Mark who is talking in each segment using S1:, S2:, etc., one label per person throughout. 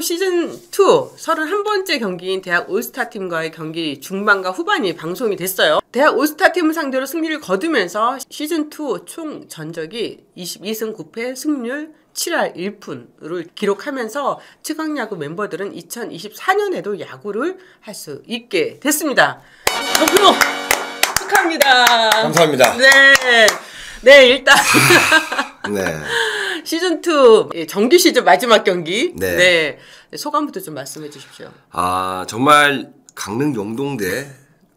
S1: 프로 시즌 2 31번째 경기인 대학 올스타 팀과의 경기 중반과 후반이 방송이 됐어요. 대학 올스타 팀을 상대로 승리를 거두면서 시즌 2 총 전적이 22승 9패 승률 7할 1푼을 기록하면서 측강야구 멤버들은 2024년에도 야구를 할 수 있게 됐습니다. 정프로 축하합니다.
S2: 감사합니다.
S1: 네. 네, 일단
S2: 네.
S1: 시즌 2 정규 시즌 마지막 경기.
S2: 네.
S1: 네. 소감부터 좀 말씀해 주십시오.
S2: 아, 정말 강릉 용동대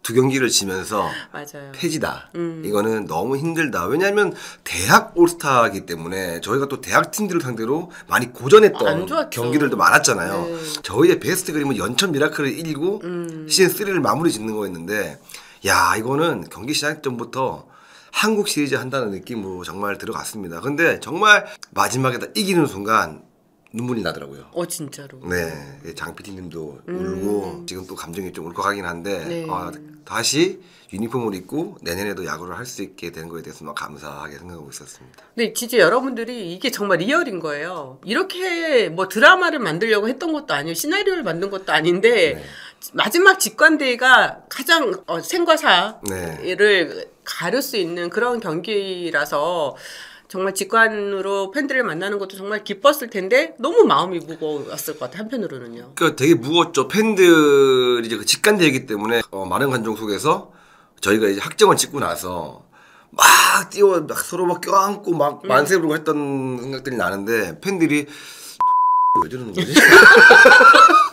S2: 두 경기를 지면서
S1: 맞아요.
S2: 폐지다.
S1: 음.
S2: 이거는 너무 힘들다. 왜냐하면 대학 올스타이기 때문에 저희가 또 대학 팀들을 상대로 많이
S1: 안
S2: 고전했던. 경기들도 많았잖아요.
S1: 네.
S2: 저희의 베스트 그림은 연천 미라클을 이기고
S1: 음.
S2: 시즌 3를 마무리 짓는 거였는데 야 이거는 경기 시작 전부터 한국 시리즈 한다는 느낌으로 정말 들어갔습니다. 근데 정말 마지막에 다 이기는 순간 눈물이 나더라고요.
S1: 어 진짜로.
S2: 네, 장 PD님도 울고 지금 또 감정이 좀 울컥하긴 한데
S1: 음. 네.
S2: 아, 다시 유니폼을 입고 내년에도 야구를 할 수 있게 된 거에 대해서 막 감사하게 생각하고 있었습니다.
S1: 근데 진짜 여러분들이 이게 정말 리얼인 거예요. 이렇게 뭐 드라마를 만들려고 했던 것도 아니고 시나리오를 만든 것도 아닌데
S2: 네.
S1: 마지막 직관대회가 가장 어, 생과
S2: 네.
S1: 사를 가를 수 있는 그런 경기라서 정말 직관으로 팬들을 만나는 것도 정말 기뻤을 텐데 너무 마음이 무거웠을 것 같아 한편으로는요.
S2: 그러니까 되게 무겁죠. 팬들이 이제 그 직관대회이기 때문에 어, 많은 관중 속에서 저희가 이제 확정을 찍고 나서 막 뛰어 막 서로 막 껴안고
S1: 음.
S2: 막 만세 부르고 했던 생각들이 나는데 팬들이 왜 저러는 거지?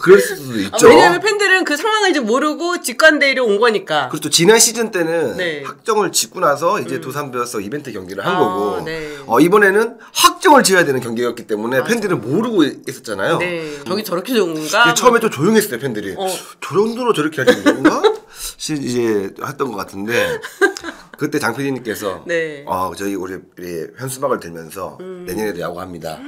S2: 그럴 수도
S1: 아,
S2: 있죠.
S1: 왜냐하면 팬들은 그 상황을 이제 모르고 직관대회로 온 거니까.
S2: 그렇죠. 지난 시즌 때는
S1: 네.
S2: 확정을 짓고 나서 이제 두산베어스 이벤트 경기를 한
S1: 아,
S2: 거고
S1: 네.
S2: 어, 이번에는 확정을 지어야 되는 경기였기 때문에 팬들은 모르고 있었잖아요.
S1: 네, 저기 저렇게 좋은가?
S2: 처음에 좀 조용했어요 팬들이.
S1: 어.
S2: 저 정도로 저렇게 건가? 시- 이제 했던 것 같은데 그때 장 PD님께서
S1: 네. 음.
S2: 어, 저희 우리 우리 현수막을 들면서 내년에도 야구합니다.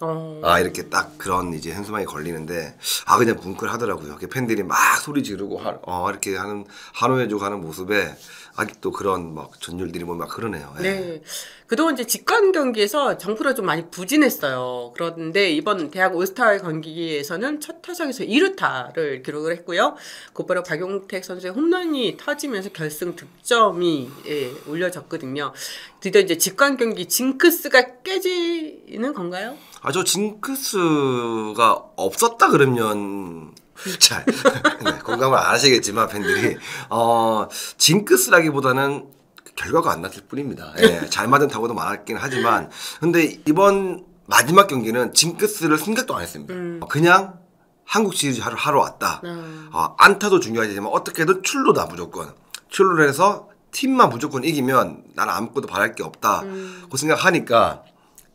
S1: 어.
S2: 아 이렇게 딱 그런 이제 현수막이 걸리는데 아 그냥 뭉클 하더라고요. 이렇게 팬들이 막 소리 지르고 하, 어, 이렇게 하는 한호해주고 하는 모습에 아직도 그런 막 전율들이 뭐 막 그러네요. 예.
S1: 네. 그동안 이제 직관 경기에서 정프가 좀 많이 부진했어요. 그런데 이번 대학 올스타 경기에서는 첫 타석에서 2루타를 기록을 했고요. 곧바로 박용택 선수의 홈런이 터지면서 결승 득점이 예, 올려졌거든요. 드디어 이제 직관 경기 징크스가 깨지는 건가요?
S2: 아 저 징크스가 없었다 그러면 잘 네, 공감을 안 하시겠지만 팬들이 어 징크스라기보다는 결과가 안 났을 뿐입니다. 예, 잘 맞은 타구도 많았긴 하지만 근데 이번 마지막 경기는 징크스를 생각도 안 했습니다. 그냥 한국 시리즈 하러 하러 왔다.
S1: 음.
S2: 어, 안타도 중요하지만 어떻게든 출루다 무조건 출루를 해서 팀만 무조건 이기면 나는 아무것도 바랄 게 없다. 그 생각하니까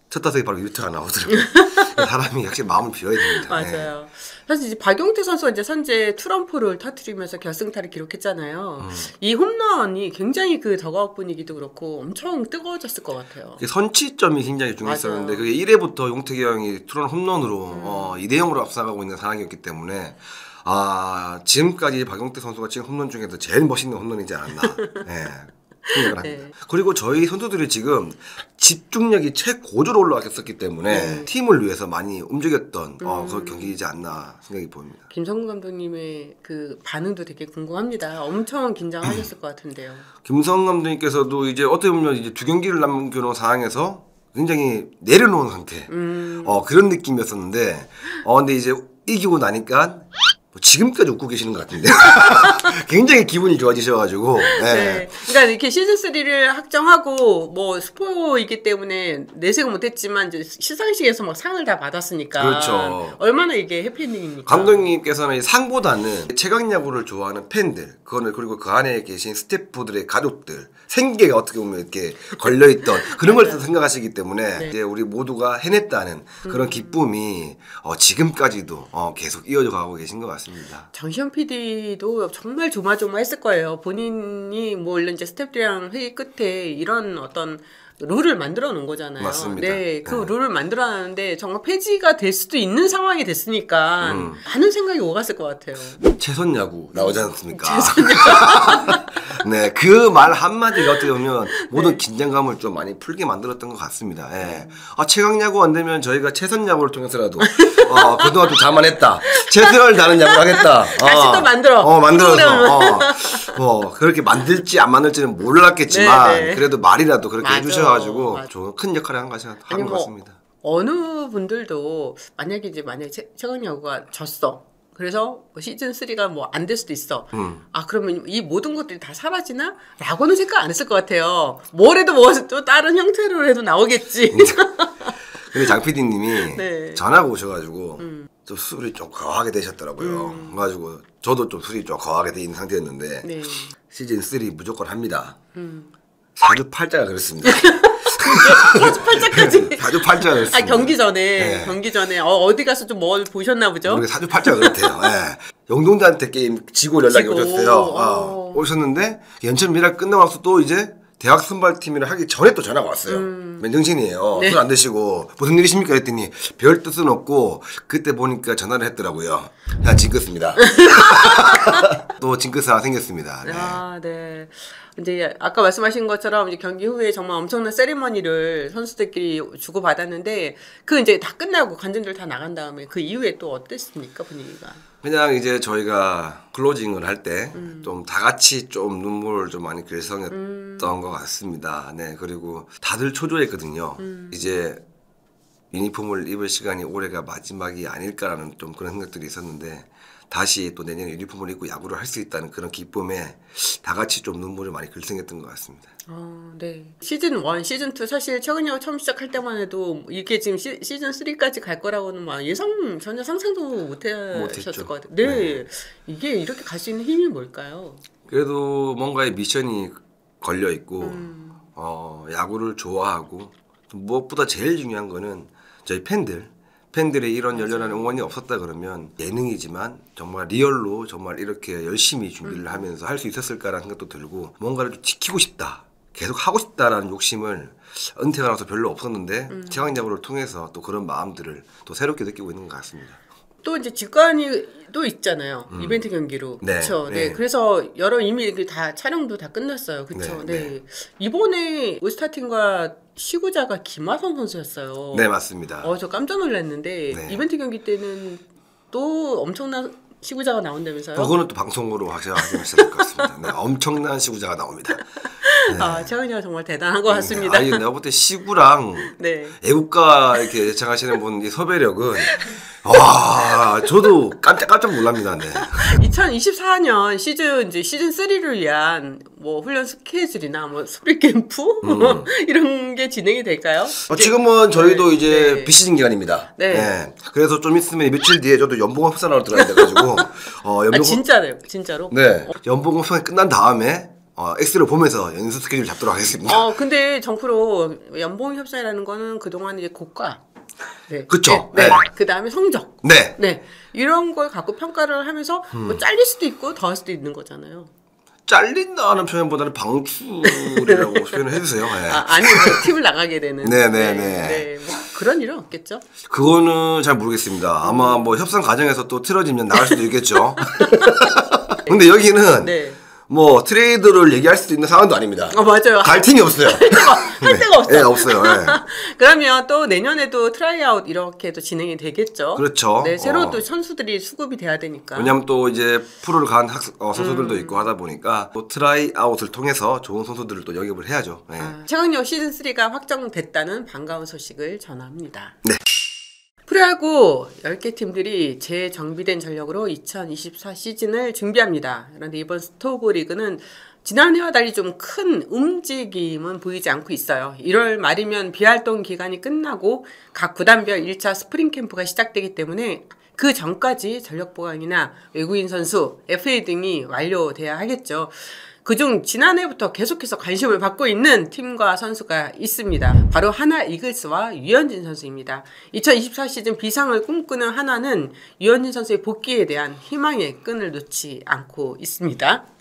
S2: 첫 타석에 바로 유타가 나오더라고요. 사람이 역시 마음을 비워야 됩니다. 네.
S1: 맞아요. 사실 이제 박용택 선수가 이제 선제 트럼프를 터트리면서 결승타를 기록했잖아요.
S2: 음.
S1: 이 홈런이 굉장히 그 더가웃 분위기도 그렇고 엄청 뜨거워졌을 것 같아요.
S2: 선취점이 굉장히 중요했었는데
S1: 맞아요. 음.
S2: 그게 1회부터 용택이 형이 투런 홈런으로 어, 2대 0으로 앞서가고 있는 상황이었기 때문에 아 지금까지 박용택 선수가 지금 홈런 중에서 제일 멋있는 홈런이지 않았나. 예. 생각을 합니다.
S1: 네.
S2: 그리고 저희 선수들이 지금 집중력이 최고조로 올라갔었기 때문에
S1: 네.
S2: 팀을 위해서 많이 움직였던 어,
S1: 음.
S2: 그 경기이지 않나 생각이 보입니다.
S1: 김성근 감독님의 그 반응도 되게 궁금합니다. 엄청 긴장하셨을 것 같은데요.
S2: 김성 감독님께서도 이제 어떻게 보면 이제 두 경기를 남겨놓은 상황에서 굉장히 내려놓은 상태.
S1: 음.
S2: 어, 그런 느낌이었었는데, 어, 근데 이제 이기고 나니까 뭐 지금까지 웃고 계시는 것 같은데. 굉장히 기분이 좋아지셔가지고, 예.
S1: 네. 그러니까 이렇게 시즌 3를 확정하고 뭐 스포이기 때문에 내색은 못했지만 이제 시상식에서 막 상을 다 받았으니까
S2: 그렇죠.
S1: 얼마나 이게 해피엔딩입니까?
S2: 감독님께서는 이 상보다는 최강 야구를 좋아하는 팬들, 그거는 그리고 그 안에 계신 스태프들의 가족들, 생계가 어떻게 보면 이렇게 걸려있던 그런 걸 생각하시기 때문에
S1: 네.
S2: 이제 우리 모두가 해냈다는 그런 기쁨이 어, 지금까지도 어, 계속 이어져 가고 계신 것 같습니다.
S1: 장시현 PD도 정말 조마조마했을 거예요. 본인이 뭐 물론 이제 스태프들이랑 회의 끝에 이런 어떤 룰을 만들어 놓은 거잖아요.
S2: 맞습니다.
S1: 네, 그
S2: 네.
S1: 룰을 만들어 놨는데 정말 폐지가 될 수도 있는 상황이 됐으니까
S2: 음.
S1: 많은 생각이 오갔을 것 같아요.
S2: 최선 야구 나오지 않습니까? 네, 그 말 한마디가 어떻게 보면 모든 긴장감을 좀 많이 풀게 만들었던 것 같습니다. 예. 아, 최강 야구 안 되면 저희가 최선 야구를 통해서라도, 어, 그동안 좀 자만했다. 최선을 다하는 야구를 하겠다.
S1: 다시 또 만들어.
S2: 어, 만들어서. 어, 어, 그렇게 만들지 안 만들지는 몰랐겠지만,
S1: 네, 네.
S2: 그래도 말이라도 그렇게
S1: 맞아.
S2: 해주셔가지고,
S1: 맞아.
S2: 좀큰 역할을 한 것이 한것
S1: 뭐
S2: 같습니다.
S1: 어느 분들도 만약에 이제 만약에 최- 최강 야구가 졌어. 그래서 뭐 시즌 3가 뭐 안 될 수도 있어.
S2: 음.
S1: 아 그러면 이 모든 것들이 다 사라지나? 라고는 생각 안 했을 것 같아요. 뭐래도 뭐 또 다른 형태로 해도 나오겠지.
S2: 근데 장 PD님이
S1: 네.
S2: 전화가 오셔가지고 좀 술이 좀 거하게 되셨더라고요. 그래가지고 저도 좀 술이 좀 거하게 돼 있는 상태였는데
S1: 네.
S2: 시즌 3 무조건 합니다. 사주 팔자가 그렇습니다.
S1: 팔자까지.
S2: 사주 팔자가 그렇습니다.
S1: 아 경기 전에
S2: 네.
S1: 경기 전에 어, 어디 가서 좀 뭘 보셨나 보죠?
S2: 우리가 사주 팔자가 그렇대요. 예. 영동대한테 게임 지고 연락이
S1: 지고.
S2: 오셨어요. 어,
S1: 어.
S2: 오셨는데 연천 미랄 끝나고 나서 또 이제 대학 선발팀이라 하기 전에 또 전화가 왔어요.
S1: 음.
S2: 맨정신이에요.
S1: 네.
S2: 술안 드시고 무슨 일이십니까 했더니 별 뜻은 없고 그때 보니까 전화를 했더라고요. 야 징크스입니다. 또 징크스 하나 생겼습니다. 네.
S1: 아, 네. 이제 아까 말씀하신 것처럼 이제 경기 후에 정말 엄청난 세리머니를 선수들끼리 주고 받았는데 그 이제 다 끝나고 관중들 다 나간 다음에 그 이후에 또 어땠습니까 분위기가?
S2: 그냥 이제 저희가 클로징을 할때
S1: 음.
S2: 좀다 같이 좀 눈물을 좀 많이 글썽였던 것 같습니다. 네 그리고 다들 초조했거든요.
S1: 음.
S2: 이제 유니폼을 입을 시간이 올해가 마지막이 아닐까라는 좀 그런 생각들이 있었는데 다시 또 내년에 유니폼을 입고 야구를 할 수 있다는 그런 기쁨에 다 같이 좀 눈물을 많이 글썽했던 것 같습니다.
S1: 아, 네. 시즌 1, 시즌 2 사실 최근 야구 처음 시작할 때만 해도 이게 지금 시, 시즌 3까지 갈 거라고는 막 예상 전혀 상상도 못. 하셨을 것 같아요. 네. 이게 이렇게 갈 수 있는 힘이 뭘까요?
S2: 그래도 뭔가의 미션이 걸려 있고
S1: 음.
S2: 어, 야구를 좋아하고 또 무엇보다 제일 중요한 거는 저희 팬들 팬들의 이런 열렬한 응원이 없었다 그러면 예능이지만 정말 리얼로 정말 이렇게 열심히
S1: 음.
S2: 준비를 하면서 할 수 있었을까라는 생각도 들고 뭔가를 좀 지키고 싶다 계속 하고 싶다라는 욕심을 은퇴가 나서 별로 없었는데
S1: 음.
S2: 최강야구를 통해서 또 그런 마음들을 또 새롭게 느끼고 있는 것 같습니다.
S1: 또 이제 직관이 또 있잖아요. 이벤트 경기로.
S2: 네,
S1: 그렇죠. 네.
S2: 네.
S1: 그래서 여러 이미 이렇게 다 촬영도 다 끝났어요. 그렇죠.
S2: 네,
S1: 네. 이번에 올스타팀과 시구자가 김하성 선수였어요.
S2: 네 맞습니다.
S1: 어, 저 깜짝 놀랐는데
S2: 네.
S1: 이벤트 경기 때는 또 엄청난 시구자가 나온다면서요?
S2: 그거는 또 방송으로 확실하게 될것 같습니다. 네, 엄청난 시구자가 나옵니다.
S1: 아, 최근이가 정말 대단한 것 같습니다.
S2: 아니 내가 볼 때 시구랑
S1: 네.
S2: 애국가 이렇게 예청하시는 분이 섭외력은 와 저도 깜짝 깜짝 놀랍니다. 네.
S1: 2024년 시즌 이제 시즌 3를 위한 뭐 훈련 스케줄이나 뭐 소리 캠프 이런 게 진행이 될까요?
S2: 어, 지금은 저희도
S1: 네,
S2: 이제
S1: 네.
S2: 비시즌 기간입니다.
S1: 네.
S2: 네. 그래서 좀 있으면 며칠 뒤에 저도 연봉 협상하러 들어가야 돼가지고
S1: 어아
S2: 연봉
S1: 진짜요, 진짜로?
S2: 네 연봉 협상이 끝난 다음에 어 X를 보면서 연습 스케줄 잡도록 하겠습니다.
S1: 어 근데 정프로 연봉 협상이라는 거는 그동안 이제 고가 네.
S2: 그쵸.
S1: 네.
S2: 네.
S1: 그 다음에 성적.
S2: 네.
S1: 네. 이런 걸 갖고 평가를 하면서
S2: 음.
S1: 뭐 잘릴 수도 있고 더할 수도 있는 거잖아요.
S2: 잘린다는 표현보다는 방출이라고 표현을 해주세요. 네.
S1: 아, 아니, 뭐 팀을 나가게 되는.
S2: 네, 네, 네.
S1: 네. 뭐 그런 일은 없겠죠.
S2: 그거는 잘 모르겠습니다. 아마 뭐 협상 과정에서 또 틀어지면 나갈 수도 있겠죠. 근데 여기는
S1: 네.
S2: 뭐 트레이드를 얘기할 수도 있는 상황도 아닙니다.
S1: 어, 맞아요.
S2: 갈 팀이 없어요.
S1: 갈 데가 없어.
S2: 네, 없어요. 네.
S1: 그러면 또 내년에도 트라이아웃 이렇게 또 진행이 되겠죠.
S2: 그렇죠.
S1: 네, 새로
S2: 어.
S1: 또 선수들이 수급이 돼야 되니까.
S2: 왜냐면 또 이제 프로를 간 학생, 어,
S1: 음.
S2: 선수들도 있고 하다 보니까 또 트라이아웃을 통해서 좋은 선수들을 또 영입을 해야죠. 네.
S1: 아, 최강야구 시즌 3가 확정됐다는 반가운 소식을 전합니다.
S2: 네.
S1: 프로야구 10개 팀들이 재정비된 전력으로 2024 시즌을 준비합니다. 그런데 이번 스토브 리그는 지난해와 달리 좀 큰 움직임은 보이지 않고 있어요. 1월 말이면 비활동 기간이 끝나고 각 구단별 1차 스프링 캠프가 시작되기 때문에 그 전까지 전력 보강이나 외국인 선수, FA 등이 완료돼야 하겠죠. 그중 지난해부터 계속해서 관심을 받고 있는 팀과 선수가 있습니다. 바로 하나 이글스와 유현진 선수입니다. 2024 시즌 비상을 꿈꾸는 하나는 유현진 선수의 복귀에 대한 희망의 끈을 놓지 않고 있습니다.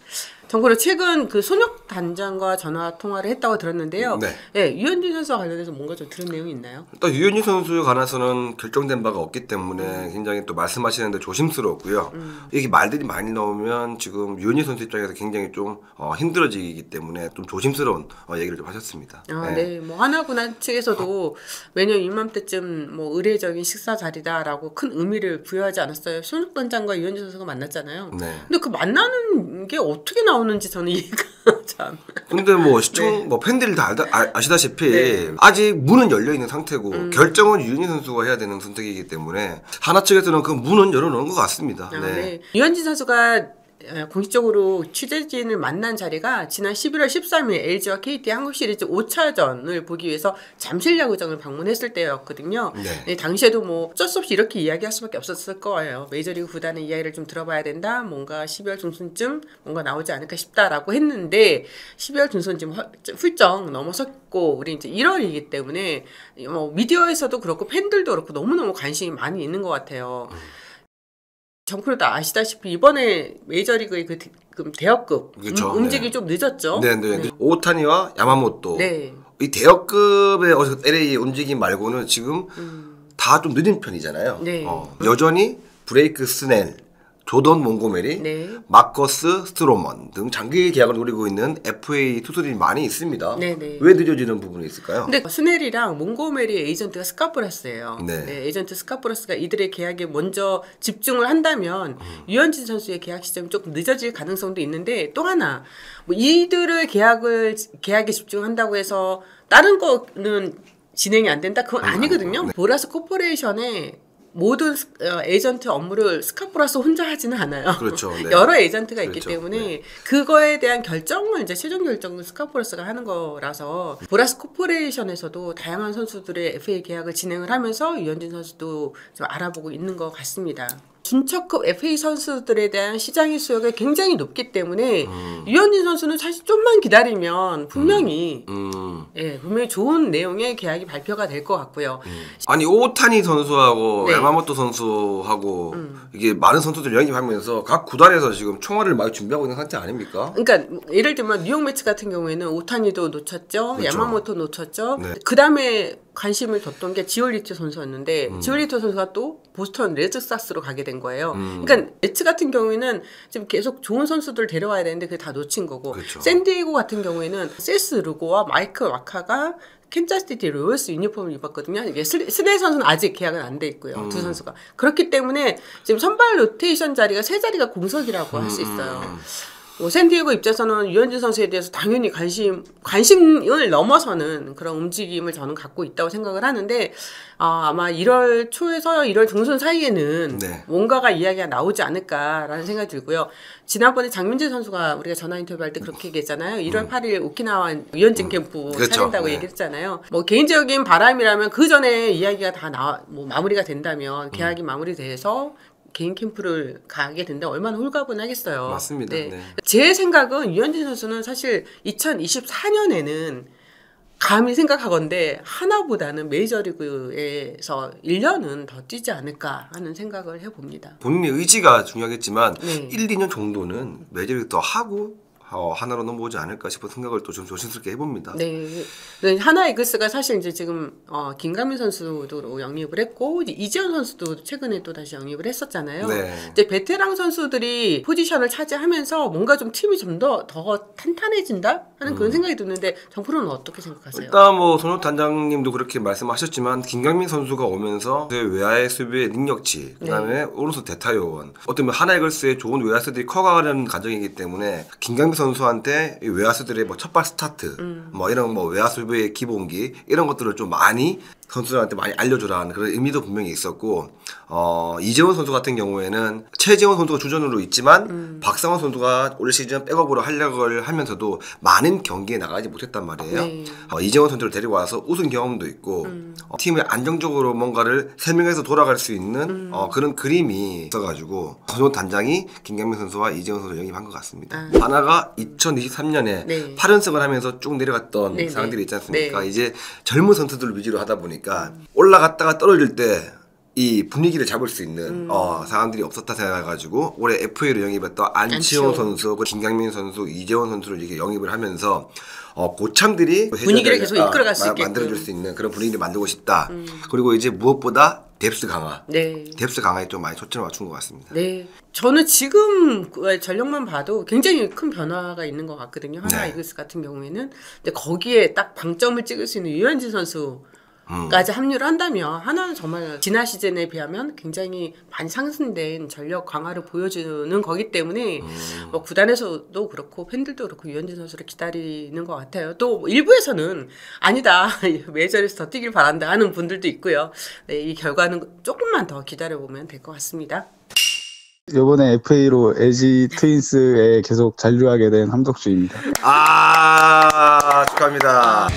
S1: 참고로 최근 그 손혁 단장과 전화 통화를 했다고 들었는데요.
S2: 네.
S1: 예, 유현진 선수와 관련해서 뭔가 좀 들은 내용이 있나요?
S2: 일단 유현진 선수에 관해서는 결정된 바가 없기 때문에 굉장히 또 말씀하시는데 조심스럽고요. 이게 말들이 많이 나오면 지금 유현진 선수 입장에서 굉장히 좀 어, 힘들어지기 때문에 좀 조심스러운 어, 얘기를 좀 하셨습니다.
S1: 아, 네. 뭐 하나구나 측에서도 매년 이맘때쯤 뭐 의례적인 식사 자리다라고 큰 의미를 부여하지 않았어요. 손흥 단장과 유현진 선수가 만났잖아요.
S2: 네.
S1: 근데 그 만나는 게 어떻게 나 오는지 저는 이해가 참.
S2: 근데 뭐 시청 뭐 팬들이 다 아, 시다시피
S1: 네.
S2: 아직 문은 열려 있는 상태고 결정은 유현진 선수가 해야 되는 선택이기 때문에 하나 측에서는 그 문은 열어놓은 것 같습니다.
S1: 아,
S2: 네.
S1: 네. 유현진 선수가 어, 공식적으로 취재진을 만난 자리가 지난 11월 13일 LG와 KT 한국 시리즈 5차전을 보기 위해서 잠실 야구장을 방문했을 때였거든요.
S2: 네.
S1: 네, 당시에도 뭐 어쩔 수 없이 이렇게 이야기할 수밖에 없었을 거예요. 메이저리그 구단의 이야기를 좀 들어봐야 된다. 뭔가 12월 중순쯤 뭔가 나오지 않을까 싶다라고 했는데 12월 중순쯤 헐- 훌쩍 넘어섰고 우리 이제 1월이기 때문에 뭐 미디어에서도 그렇고 팬들도 그렇고 너무너무 관심이 많이 있는 것 같아요. 정프로 다 아시다시피 이번에 메이저리그의 그, 대- 그 대역급
S2: 그쵸,
S1: 음, 움직이
S2: 네.
S1: 좀 늦었죠.
S2: 네, 네. 오타니와 야마모토.
S1: 네.
S2: 이 대역급의 어, LA 움직임 말고는 지금 다좀 늦은 편이잖아요.
S1: 음. 네.
S2: 어, 여전히 브레이크 스넬, 조던 몽고메리,
S1: 네.
S2: 마커스 스트로먼 등 장기 계약을 노리고 있는 FA 투수들이 많이 있습니다.
S1: 네, 네.
S2: 왜 늦어지는 부분이 있을까요?
S1: 근데 스넬이랑 몽고메리의 에이전트가 스캇 보라스예요.
S2: 네.
S1: 에이전트 스캇 보라스가 이들의 계약에 먼저 집중을 한다면 류현진 선수의 계약 시점이 조금 늦어질 가능성도 있는데 또 하나 뭐 이들의 계약을 계약에 집중한다고 해서 다른 거는 진행이 안 된다 그건 아니거든요.
S2: 네.
S1: 보라스 코퍼레이션의 모든 스- 어, 에이전트 업무를 스캇 보라스 혼자 하지는 않아요.
S2: 그렇죠. 네.
S1: 여러 에이전트가 있기
S2: 그렇죠.
S1: 때문에 그거에 대한 결정을 이제 최종 결정은 스캇 보라스가 하는 거라서 보라스 코퍼레이션에서도 다양한 선수들의 FA 계약을 진행을 하면서 류현진 선수도 좀 알아보고 있는 것 같습니다. 준척급 FA 선수들에 대한 시장의 수요가 굉장히 높기 때문에 류현진 선수는 사실 좀만 기다리면 분명히
S2: 음.
S1: 예, 분명히 좋은 내용의 계약이 발표가 될 것 같고요.
S2: 아니 오타니 선수하고
S1: 네. 음.
S2: 야마모토 선수하고 이게 많은 선수들 영입하면서 각 구단에서 지금 총알을 많이 준비하고 있는 상태 아닙니까?
S1: 그러니까 예를 들면 뉴욕 메츠 같은 경우에는 오타니도 놓쳤죠,
S2: 그렇죠.
S1: 야마모토 놓쳤죠.
S2: 네.
S1: 그 다음에 관심을 뒀던 게 지올리토 선수였는데
S2: 음.
S1: 지올리토 선수가 또 보스턴 레드삭스로 가게 된 거예요.
S2: 음.
S1: 그러니까 메츠 같은 경우에는 지금 계속 좋은 선수들 데려와야 되는데 그게 다 놓친 거고
S2: 그렇죠.
S1: 샌디에고 같은 경우에는 세스 루고와 마이클 와카가 캔자스시티 로열스 유니폼을 입었거든요. 이게 스넬 선수는 아직 계약은 안 돼 있고요.
S2: 음.
S1: 두 선수가 그렇기 때문에 지금 선발 로테이션 자리가 세 자리가 공석이라고 할수
S2: 음,
S1: 있어요. 뭐 샌디에고 입장에서는 류현진 선수에 대해서 당연히 관심 관심을 넘어서는 그런 움직임을 저는 갖고 있다고 생각을 하는데 아, 아마 1월 초에서 1월 중순 사이에는
S2: 네.
S1: 뭔가가 이야기가 나오지 않을까라는 생각이 들고요. 지난번에 장민재 선수가 우리가 전화 인터뷰할 때 그렇게 얘기했잖아요. 1월 8일 오키나와 류현진 캠프
S2: 음. 그렇죠.
S1: 차린다고
S2: 네.
S1: 얘기했잖아요. 뭐 개인적인 바람이라면 그 전에 이야기가 다 나, 뭐 마무리가 된다면 계약이
S2: 음.
S1: 마무리돼서 개인 캠프를 가게 된다 얼마나 홀가분하겠어요.
S2: 맞습니다. 네.
S1: 제 생각은 유현진 선수는 사실 2024년에는 감히 생각하건데 하나보다는 메이저리그에서 1년은 더 뛰지 않을까 하는 생각을 해봅니다.
S2: 본인의 의지가 중요하겠지만
S1: 네.
S2: 1, 2년 정도는 메이저리그 더 하고 어, 하나로 넘어오지 않을까 싶은 생각을 또 좀 조심스럽게 해봅니다.
S1: 네. 네, 하나 이글스가 사실 이제 지금 어, 김가민 선수도 영입을 했고 이지현 선수도 최근에 또 다시 영입을 했었잖아요.
S2: 네.
S1: 이제 베테랑 선수들이 포지션을 차지하면서 뭔가 좀 팀이 좀 더 더 탄탄해진다 하는 그런 생각이 드는데 정프로는 어떻게 생각하세요?
S2: 음. 일단 뭐 손혁 단장님도 그렇게 말씀하셨지만 김강민 선수가 오면서 그 외야의 수비의 능력치 그다음에 오른손 대타 요원 어떤 면 한화 이글스의 좋은 외야 수들이 커가는 과정이기 때문에 김강민 선수한테 이 외야수들의 뭐 첫발 스타트 뭐 이런 뭐 외야 수비의 기본기 이런 것들을 좀 많이 선수들한테 많이 알려주라는 그런 의미도 분명히 있었고 어 이재원 선수 같은 경우에는 최재훈 선수가 주전으로 있지만 박상언 선수가 올 시즌 백업으로 활약을 하면서도 많은 경기에 나가지 못했단 말이에요.
S1: 네.
S2: 어, 이재원 선수를 데리고 와서 우승 경험도 있고 어, 팀에 안정적으로 뭔가를 설명해서 돌아갈 수 있는 어, 그런 그림이 있어가지고 선수 단장이 김강민 선수와 이재원 선수를 영입한 것 같습니다. 하나가 2023년에
S1: 네.
S2: 8연승을 하면서 쭉 내려갔던
S1: 네,
S2: 상황들이
S1: 네.
S2: 있지 않습니까?
S1: 네.
S2: 이제 젊은 선수들 위주로 하다 보니 까 올라갔다가 떨어질 때 이 분위기를 잡을 수 있는
S1: 음.
S2: 어, 사람들이 없었다 생각해가지고 올해 FA로 영입했던 안치홍
S1: 안치홍.
S2: 선수, 그 김강민 선수, 이재원 선수를 이렇게 영입을 하면서 어, 고참들이
S1: 분위기를 계속
S2: 아,
S1: 이끌어갈 수
S2: 마-
S1: 있게끔. 음.
S2: 만들어줄 수 있는 그런 분위기를 만들고 싶다. 그리고 이제 무엇보다 depth 강화,
S1: 네.
S2: depth 강화에 좀 많이 초점을 맞춘 것 같습니다.
S1: 네. 저는 지금 그 전력만 봐도 굉장히 큰 변화가 있는 것 같거든요. 한화
S2: 네.
S1: 이글스 같은 경우에는. 근데 거기에 딱 방점을 찍을 수 있는 류현진 선수.
S2: 음.
S1: 까지 합류를 한다면 한화는 정말 지난 시즌에 비하면 굉장히 많이 상승된 전력 강화를 보여주는 거기 때문에
S2: 음.
S1: 뭐 구단에서도 그렇고 팬들도 그렇고 류현진 선수를 기다리는 것 같아요. 또 일부에서는 아니다 메이저리스 더 뛰길 바란다 하는 분들도 있고요. 네, 이 결과는 조금만 더 기다려 보면 될 것 같습니다.
S3: 이번에 FA로 LG 트윈스에 계속 잔류하게 된 함덕주입니다.
S2: 아 축하합니다.